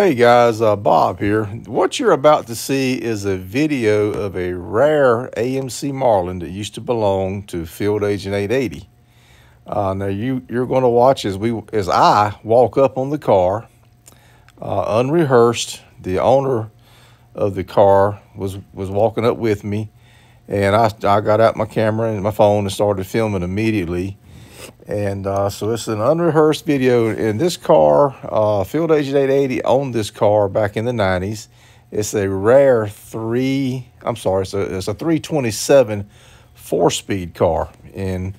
Hey guys, uh, Bob here. What you're about to see is a video of a rare AMC Marlin that used to belong to Field Agent 880. Uh, now you you're going to watch as we as I walk up on the car, uh, unrehearsed. The owner of the car was was walking up with me, and I I got out my camera and my phone and started filming immediately. And uh, so it's an unrehearsed video. In this car, uh, Field Agent 880 owned this car back in the 90s. It's a rare three, I'm sorry, it's a, it's a 327 four-speed car. And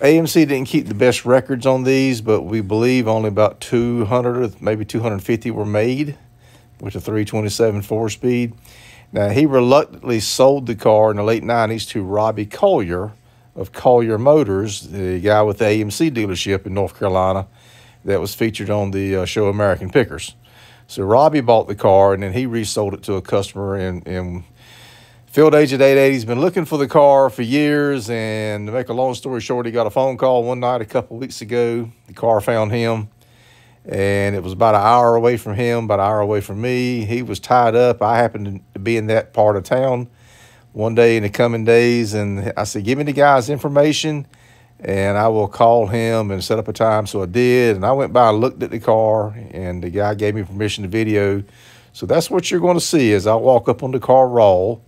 AMC didn't keep the best records on these, but we believe only about 200, maybe 250 were made with a 327 four-speed. Now, he reluctantly sold the car in the late 90s to Robbie Collier, of Collier Motors, the guy with the AMC dealership in North Carolina that was featured on the uh, show American Pickers. So Robbie bought the car and then he resold it to a customer and, and Field Agent 880's been looking for the car for years and to make a long story short, he got a phone call one night a couple weeks ago. The car found him and it was about an hour away from him, about an hour away from me. He was tied up. I happened to be in that part of town one day in the coming days. And I said, give me the guy's information and I will call him and set up a time. So I did. And I went by and looked at the car and the guy gave me permission to video. So that's what you're going to see as I walk up on the car roll.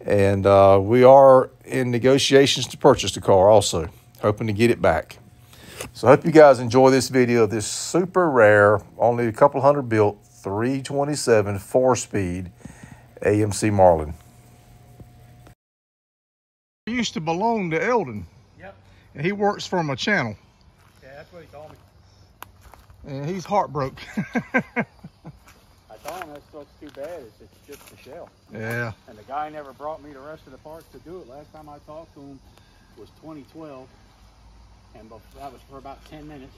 And uh, we are in negotiations to purchase the car also, hoping to get it back. So I hope you guys enjoy this video of this super rare, only a couple hundred built, 327 four-speed AMC Marlin used to belong to Eldon. Yep. And he works for my channel. Yeah, that's what he told me. And he's heartbroken. I told him that's what's too bad is it's just a shell. Yeah. And the guy never brought me the rest of the parts to do it. Last time I talked to him was 2012. And that was for about 10 minutes.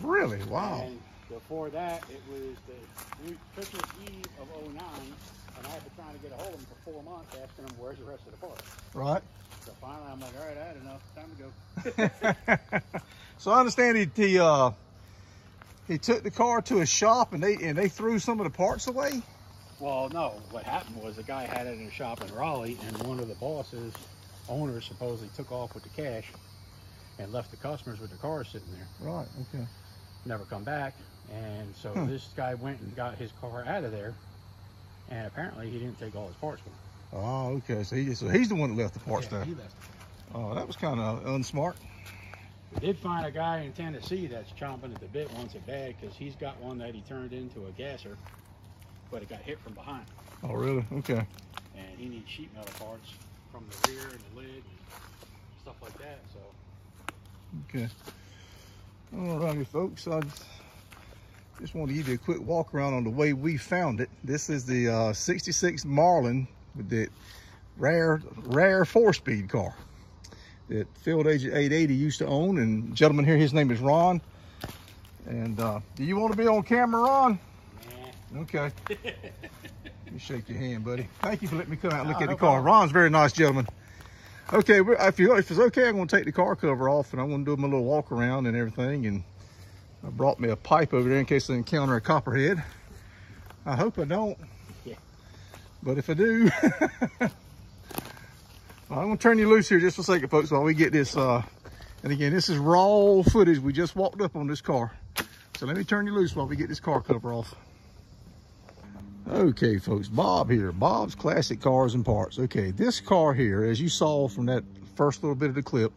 Really? Wow. And before that, it was the Christmas Eve of 09 and I had been trying to get a hold of him for four months, asking him where's the rest of the parts. Right. So finally, I'm like, all right, I had enough. Time to go. so I understand he he, uh, he took the car to a shop and they and they threw some of the parts away. Well, no. What happened was the guy had it in a shop in Raleigh, and one of the bosses, owners, supposedly took off with the cash and left the customers with the car sitting there. Right. Okay. Never come back, and so hmm. this guy went and got his car out of there and apparently he didn't take all his parts with him. Oh, okay. So, he, so he's the one that left the parts yeah, there. he left Oh, that was kind of unsmart. We did find a guy in Tennessee that's chomping at the bit wants it bad because he's got one that he turned into a gasser, but it got hit from behind. Oh, really? Okay. And he needs sheet metal parts from the rear and the lid and stuff like that. So. Okay. All righty, folks. I just want to give you a quick walk around on the way we found it. This is the uh, 66 Marlin with the rare, rare four-speed car that Field Agent 880 used to own. And gentleman here, his name is Ron. And uh, do you want to be on camera, Ron? Nah. Okay. Let me shake your hand, buddy. Thank you for letting me come out and look at no the car. Problem. Ron's very nice gentleman. Okay, if, you, if it's okay, I'm going to take the car cover off and I'm going to do him a little walk around and everything. And I brought me a pipe over there in case I encounter a copperhead. I hope I don't. Yeah. But if I do, I'm gonna turn you loose here just for a second, folks, while we get this. Uh, and again, this is raw footage. We just walked up on this car. So let me turn you loose while we get this car cover off. Okay, folks, Bob here. Bob's Classic Cars and Parts. Okay, this car here, as you saw from that first little bit of the clip,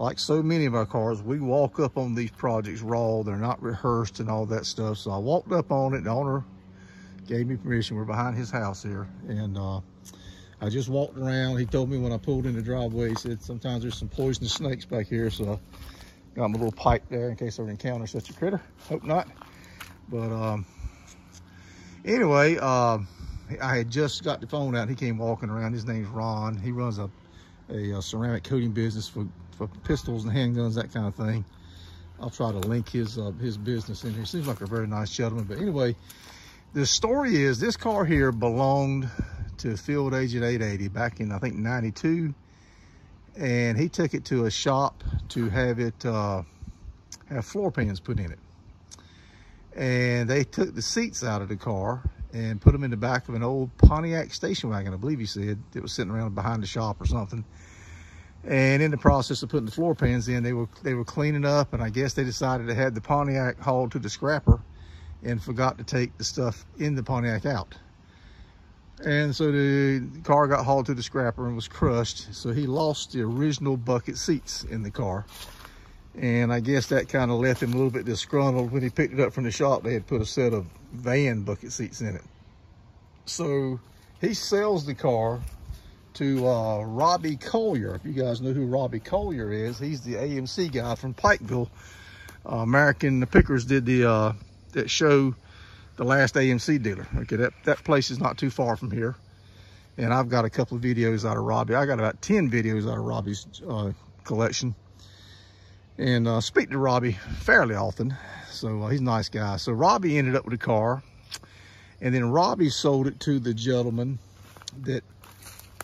like so many of our cars, we walk up on these projects raw. They're not rehearsed and all that stuff. So I walked up on it. The owner gave me permission. We're behind his house here. And uh, I just walked around. He told me when I pulled in the driveway, he said sometimes there's some poisonous snakes back here. So I got my little pipe there in case I would encounter such a critter. Hope not. But um, anyway, uh, I had just got the phone out. He came walking around. His name's Ron. He runs a, a, a ceramic coating business for for pistols and handguns, that kind of thing. I'll try to link his uh, his business in here. Seems like a very nice gentleman. But anyway, the story is this car here belonged to Field Agent 880 back in, I think, 92. And he took it to a shop to have it, uh, have floor pans put in it. and they took the seats out of the car and put them in the back of an old Pontiac station wagon, I believe he said. It was sitting around behind the shop or something. And in the process of putting the floor pans in, they were they were cleaning up, and I guess they decided to have the Pontiac hauled to the scrapper and forgot to take the stuff in the Pontiac out. And so the car got hauled to the scrapper and was crushed. So he lost the original bucket seats in the car. And I guess that kind of left him a little bit disgruntled. When he picked it up from the shop, they had put a set of van bucket seats in it. So he sells the car to uh, Robbie Collier. If you guys know who Robbie Collier is, he's the AMC guy from Pikeville. Uh, American Pickers did the uh, that show the last AMC dealer. Okay, that, that place is not too far from here. And I've got a couple of videos out of Robbie. I got about 10 videos out of Robbie's uh, collection and uh, speak to Robbie fairly often. So uh, he's a nice guy. So Robbie ended up with a car and then Robbie sold it to the gentleman that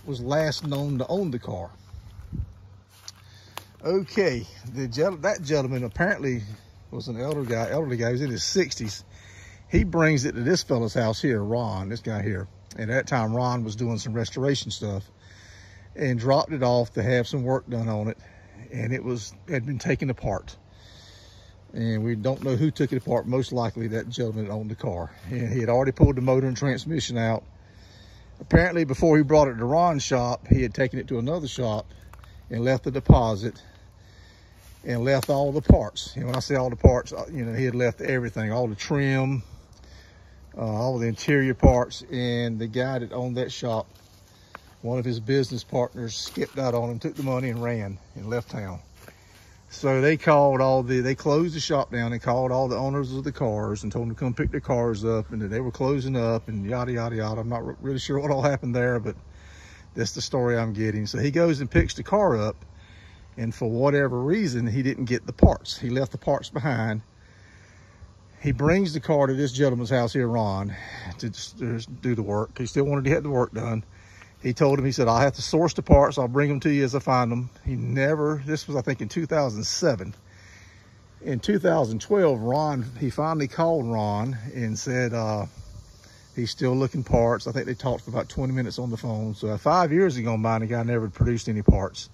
was last known to own the car. Okay, the that gentleman apparently was an elder guy, elderly guy, he was in his 60s. He brings it to this fella's house here, Ron, this guy here. And at that time, Ron was doing some restoration stuff and dropped it off to have some work done on it and it was had been taken apart. And we don't know who took it apart. Most likely that gentleman owned the car. And he had already pulled the motor and transmission out. Apparently before he brought it to Ron's shop, he had taken it to another shop and left the deposit and left all the parts. And when I say all the parts, uh, you know, he had left everything, all the trim, uh, all the interior parts. And the guy that owned that shop one of his business partners skipped out on him, took the money and ran and left town. So they called all the, they closed the shop down and called all the owners of the cars and told them to come pick their cars up and they were closing up and yada, yada, yada. I'm not really sure what all happened there, but that's the story I'm getting. So he goes and picks the car up and for whatever reason, he didn't get the parts. He left the parts behind. He brings the car to this gentleman's house here, Ron, to, do the work. He still wanted to get the work done he told him, he said, I'll have to source the parts. I'll bring them to you as I find them. He never, this was, I think, in 2007. In 2012, Ron, he finally called Ron and said, uh, he's still looking parts. I think they talked for about 20 minutes on the phone. So five years ago, by, the guy never produced any parts.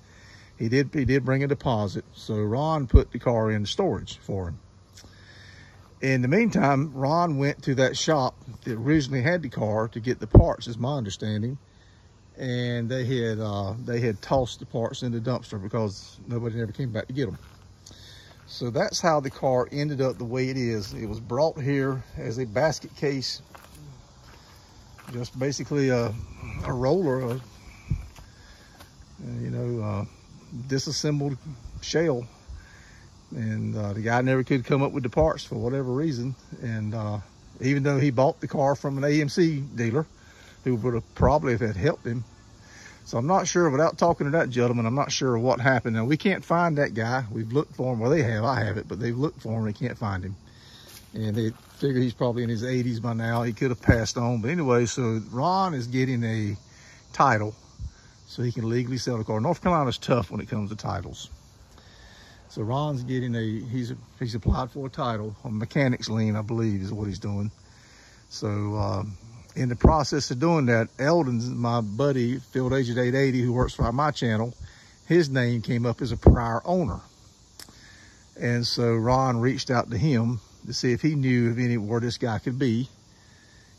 He did, he did bring a deposit. So Ron put the car in storage for him. In the meantime, Ron went to that shop that originally had the car to get the parts, is my understanding and they had uh, they had tossed the parts in the dumpster because nobody ever came back to get them. So that's how the car ended up the way it is. It was brought here as a basket case, just basically a, a roller, a, you know, uh, disassembled shell. And uh, the guy never could come up with the parts for whatever reason. And uh, even though he bought the car from an AMC dealer, who would have probably have helped him. So I'm not sure, without talking to that gentleman, I'm not sure what happened. Now, we can't find that guy. We've looked for him. Well, they have. I have it, but they've looked for him. They can't find him. And they figure he's probably in his 80s by now. He could have passed on. But anyway, so Ron is getting a title so he can legally sell the car. North Carolina's tough when it comes to titles. So Ron's getting a, he's he's applied for a title, a mechanics lien, I believe, is what he's doing. So um, in the process of doing that, Eldon, my buddy, Field Agent 880, who works for my channel, his name came up as a prior owner. And so Ron reached out to him to see if he knew of any where this guy could be.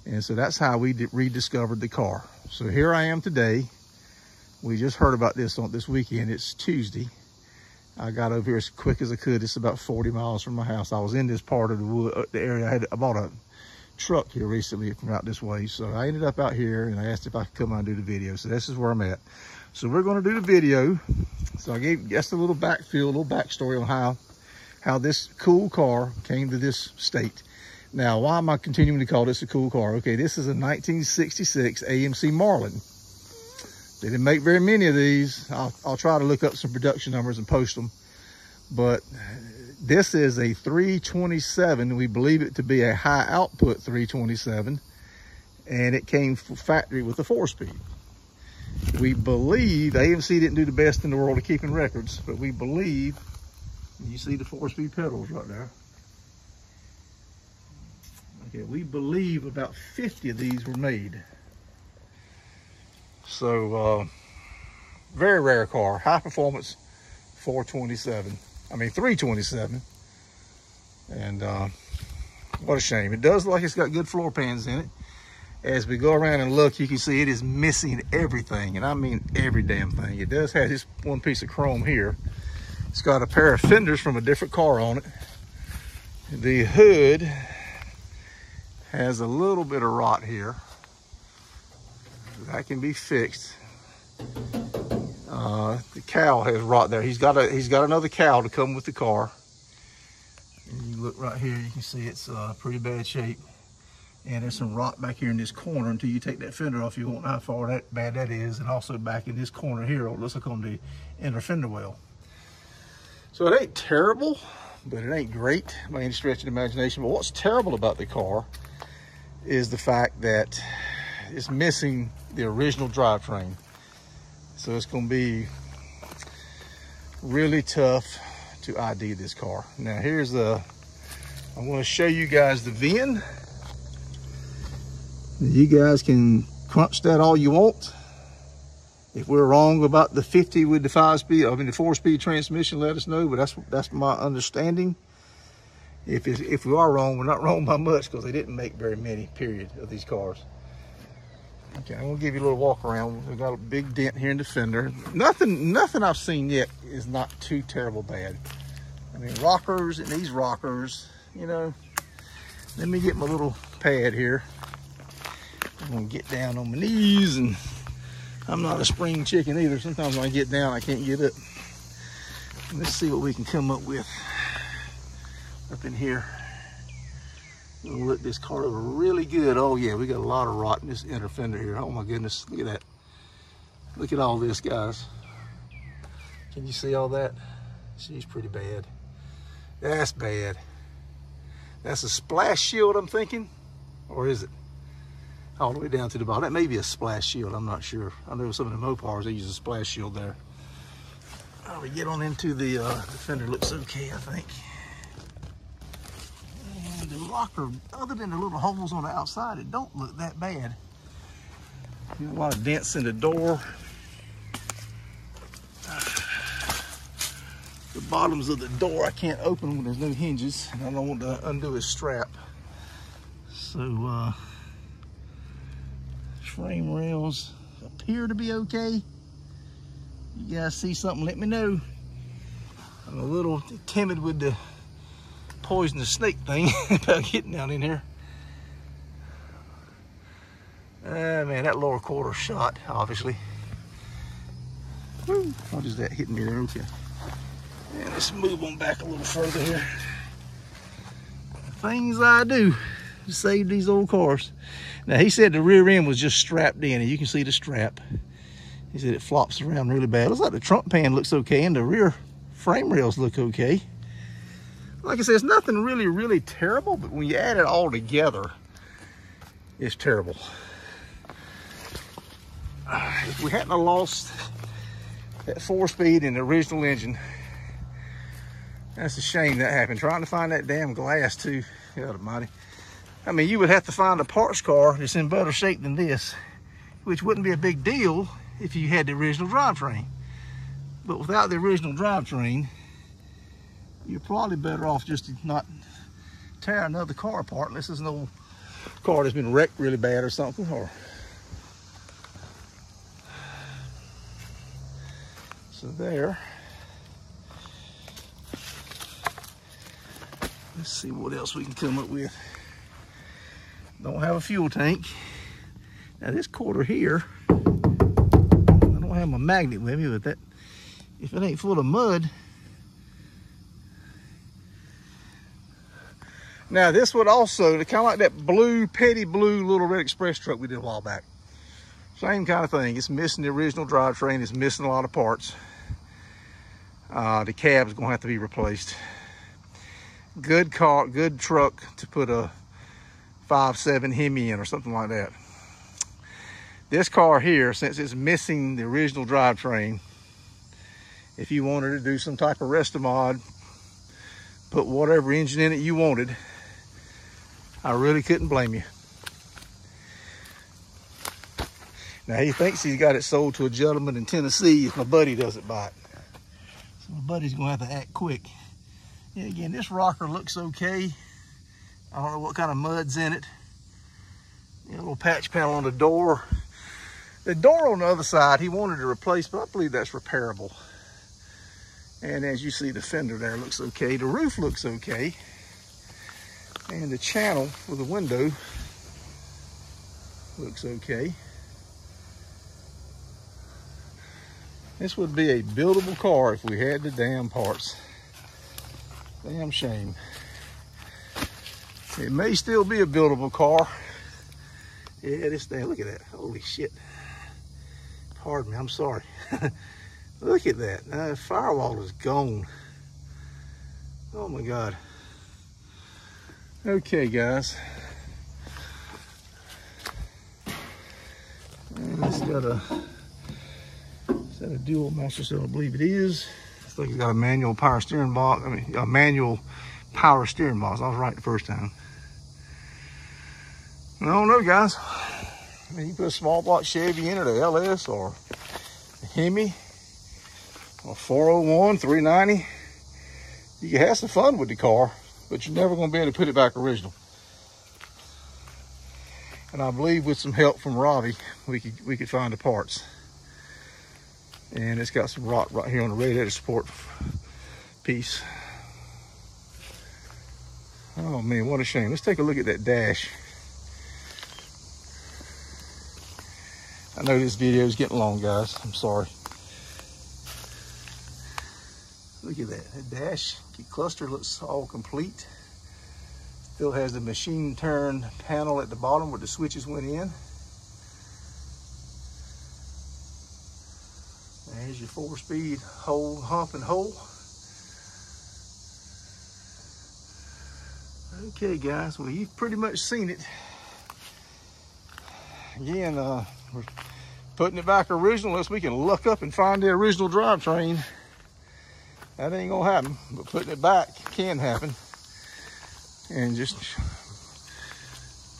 And so that's how we rediscovered the car. So here I am today. We just heard about this on this weekend. It's Tuesday. I got over here as quick as I could. It's about 40 miles from my house. I was in this part of the, wood, uh, the area. I had I bought a truck here recently from out this way. So I ended up out here and I asked if I could come out and do the video. So this is where I'm at. So we're going to do the video. So I gave just a little backfill, a little backstory on how, how this cool car came to this state. Now, why am I continuing to call this a cool car? Okay, this is a 1966 AMC Marlin. They didn't make very many of these. I'll, I'll try to look up some production numbers and post them. But this is a 327. We believe it to be a high output 327. And it came factory with a four speed. We believe, AMC didn't do the best in the world of keeping records, but we believe, you see the four speed pedals right there. Okay, we believe about 50 of these were made. So, uh, very rare car, high performance 427. I mean, 327. And uh, what a shame. It does look like it's got good floor pans in it. As we go around and look, you can see it is missing everything. And I mean every damn thing. It does have this one piece of chrome here. It's got a pair of fenders from a different car on it. The hood has a little bit of rot here. That can be fixed. Uh, the cowl has rot there. He's got a he's got another cowl to come with the car. And you look right here, you can see it's uh, pretty bad shape. And there's some rot back here in this corner until you take that fender off. You won't know how far that bad that is. And also back in this corner here, it looks like on the inner fender well. So it ain't terrible, but it ain't great by any stretch of the imagination. But what's terrible about the car is the fact that it's missing the original drivetrain. So it's gonna be really tough to ID this car. Now here's the, I'm gonna show you guys the VIN. You guys can crunch that all you want. If we're wrong about the 50 with the five speed, I mean the four speed transmission, let us know, but that's that's my understanding. If, if we are wrong, we're not wrong by much because they didn't make very many, period, of these cars. Okay, I'm gonna give you a little walk around. We've got a big dent here in the fender. Nothing, nothing I've seen yet is not too terrible bad. I mean, rockers and these rockers, you know, let me get my little pad here. I'm gonna get down on my knees and I'm not a spring chicken either. Sometimes when I get down, I can't get up. Let's see what we can come up with up in here. Look this car over really good. Oh yeah, we got a lot of rot in this inner fender here. Oh my goodness, look at that. Look at all this, guys. Can you see all that? She's pretty bad. That's bad. That's a splash shield, I'm thinking. Or is it? All the way down to the bottom. That may be a splash shield, I'm not sure. I know some of the Mopars, they use a splash shield there. Oh, we get on into the, uh, the fender looks okay, I think the other than the little holes on the outside, it don't look that bad. a lot of dents in the door. The bottoms of the door I can't open when there's no hinges, and I don't want to undo his strap. So, uh, frame rails appear to be okay. You guys see something, let me know. I'm a little timid with the poisonous snake thing about getting down in here. Ah, man, that lower quarter shot, obviously. Woo. What is that hitting me there? Okay. Yeah, let's move on back a little further here. Things I do to save these old cars. Now, he said the rear end was just strapped in, and you can see the strap. He said it flops around really bad. Looks like the trunk pan looks okay, and the rear frame rails look okay like I said, it's nothing really, really terrible, but when you add it all together, it's terrible. If we hadn't lost that four speed in the original engine, that's a shame that happened. Trying to find that damn glass too, God almighty. I mean, you would have to find a parts car that's in better shape than this, which wouldn't be a big deal if you had the original drivetrain. But without the original drivetrain, you're probably better off just to not tear another car apart unless it's an old car that's been wrecked really bad or something or so there. Let's see what else we can come up with. Don't have a fuel tank. Now this quarter here I don't have my magnet with me but that if it ain't full of mud Now this would also, kind of like that blue, Petty blue little red express truck we did a while back. Same kind of thing. It's missing the original drivetrain. It's missing a lot of parts. Uh, the cab's gonna have to be replaced. Good car, good truck to put a five seven Hemi in or something like that. This car here, since it's missing the original drivetrain, if you wanted to do some type of resto mod, put whatever engine in it you wanted, I really couldn't blame you. Now he thinks he's got it sold to a gentleman in Tennessee if my buddy doesn't buy it. So my buddy's gonna have to act quick. Yeah, again, this rocker looks okay. I don't know what kind of mud's in it. a little patch panel on the door. The door on the other side, he wanted to replace, but I believe that's repairable. And as you see, the fender there looks okay. The roof looks okay. And the channel for the window looks okay. This would be a buildable car if we had the damn parts. Damn shame. It may still be a buildable car. Yeah, this thing, look at that. Holy shit. Pardon me, I'm sorry. look at that. The firewall is gone. Oh my God. Okay, guys. And it's got a, is that a dual master cylinder? I believe it is. Looks like it's got a manual power steering box. I mean, a manual power steering box. I was right the first time. I don't know, guys. I mean, you put a small block Chevy in it, a LS or a Hemi, or 401, 390. You can have some fun with the car, but you're never going to be able to put it back original. And I believe with some help from Robbie, we could we could find the parts and it's got some rock right here on the radiator support piece. Oh man, what a shame. Let's take a look at that dash. I know this video is getting long, guys. I'm sorry. Look at that. That dash cluster looks all complete. Still has the machine turned panel at the bottom where the switches went in. There's your four speed hold, hump and hole. Okay guys, well you've pretty much seen it. Again, uh, we're putting it back original unless we can look up and find the original drivetrain. That ain't gonna happen, but putting it back can happen. And just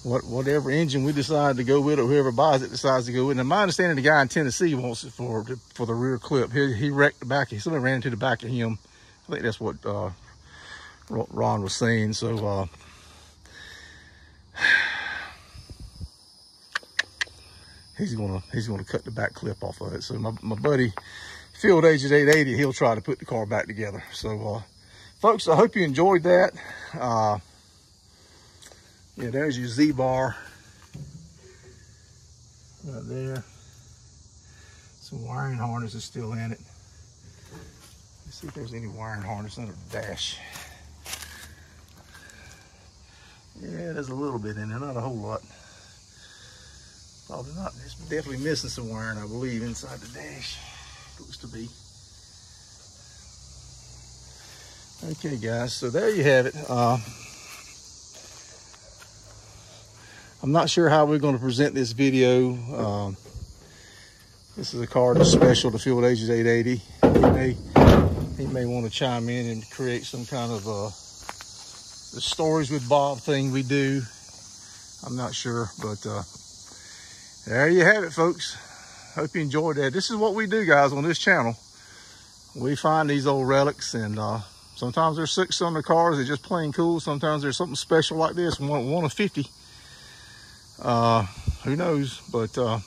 what whatever engine we decide to go with or whoever buys it decides to go with. And my understanding, the guy in Tennessee wants it for for the rear clip. He, he wrecked the back. He somebody ran into the back of him. I think that's what uh, Ron was saying. So uh, he's gonna he's gonna cut the back clip off of it. So my, my buddy Field Agent 880, he'll try to put the car back together. So uh, folks, I hope you enjoyed that. Uh, yeah, there's your Z-bar right there. Some wiring harness is still in it. Let's see if there's any wiring harness under the dash. Yeah, there's a little bit in there, not a whole lot. Probably not. It's definitely missing some wiring, I believe, inside the dash. Looks to be. Okay, guys, so there you have it. Uh, I'm not sure how we're going to present this video. Um, this is a car that's special to Field Agents 880. He may, he may want to chime in and create some kind of uh, the stories with Bob thing we do. I'm not sure, but uh, there you have it, folks. Hope you enjoyed that. This is what we do, guys, on this channel. We find these old relics, and uh, sometimes they're six cylinder cars. They're just plain cool. Sometimes there's something special like this, one, one of 50. Uh, who knows? But uh,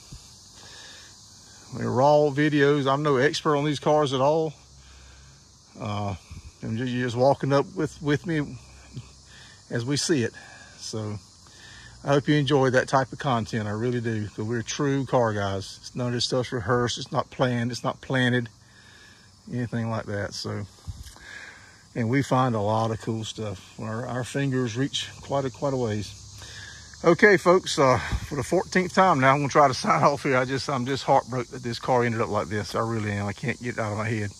raw videos. I'm no expert on these cars at all. Uh, I'm just, just walking up with, with me as we see it. So I hope you enjoy that type of content. I really do. Because we're true car guys. None of this stuff's rehearsed. It's not planned. It's not planted. Anything like that. So, and we find a lot of cool stuff. Our, our fingers reach quite a, quite a ways. Okay, folks, uh, for the 14th time now, I'm gonna try to sign off here. I just, I'm just heartbroken that this car ended up like this. I really am. I can't get it out of my head.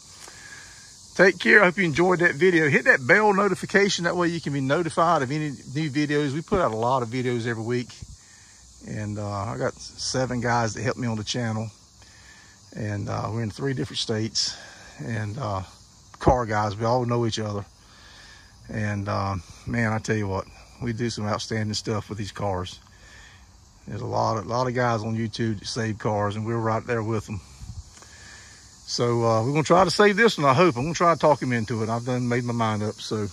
Take care. I hope you enjoyed that video. Hit that bell notification. That way you can be notified of any new videos. We put out a lot of videos every week. And uh, I got seven guys that help me on the channel. And uh, we're in three different states. And uh, car guys, we all know each other. And uh, man, I tell you what, we do some outstanding stuff with these cars. There's a lot of, a lot of guys on YouTube that save cars and we're right there with them. So uh, we're going to try to save this one, I hope. I'm going to try to talk him into it. I've done made my mind up. So,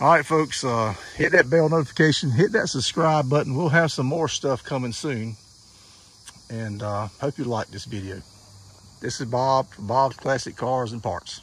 all right, folks, uh, hit that bell notification. Hit that subscribe button. We'll have some more stuff coming soon. And uh, hope you like this video. This is Bob Bob's Classic Cars and Parts.